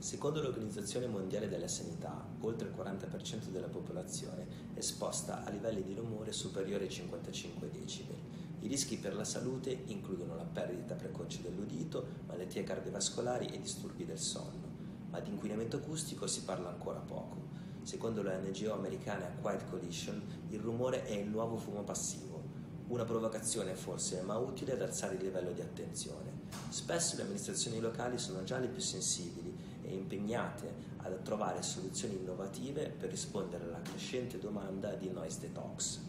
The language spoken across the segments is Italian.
Secondo l'Organizzazione Mondiale della Sanità, oltre il 40% della popolazione è esposta a livelli di rumore superiori ai 55 decibel. I rischi per la salute includono la perdita precoce dell'udito, malattie cardiovascolari e disturbi del sonno. Ma di inquinamento acustico si parla ancora poco. Secondo la americana Quiet Coalition, il rumore è il nuovo fumo passivo. Una provocazione forse, ma utile ad alzare il livello di attenzione. Spesso le amministrazioni locali sono già le più sensibili e impegnate a trovare soluzioni innovative per rispondere alla crescente domanda di noise detox.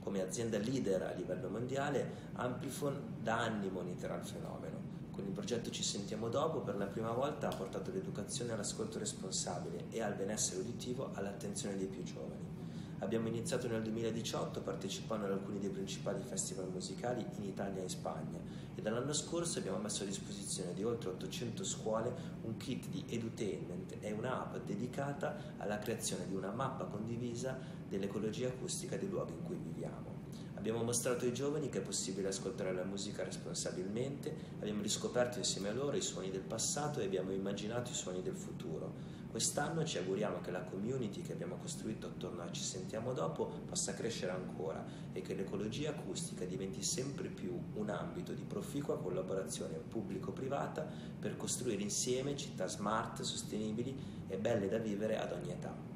Come azienda leader a livello mondiale, Amplifon da anni monitora il fenomeno. Con il progetto Ci sentiamo dopo, per la prima volta ha portato l'educazione all'ascolto responsabile e al benessere uditivo all'attenzione dei più giovani. Abbiamo iniziato nel 2018 partecipando ad alcuni dei principali festival musicali in Italia e in Spagna e dall'anno scorso abbiamo messo a disposizione di oltre 800 scuole un kit di edutainment e un'app dedicata alla creazione di una mappa condivisa dell'ecologia acustica dei luoghi in cui viviamo. Abbiamo mostrato ai giovani che è possibile ascoltare la musica responsabilmente, abbiamo riscoperto insieme a loro i suoni del passato e abbiamo immaginato i suoni del futuro. Quest'anno ci auguriamo che la community che abbiamo costruito attorno a Ci Sentiamo Dopo possa crescere ancora e che l'ecologia acustica diventi sempre più un ambito di proficua collaborazione pubblico-privata per costruire insieme città smart, sostenibili e belle da vivere ad ogni età.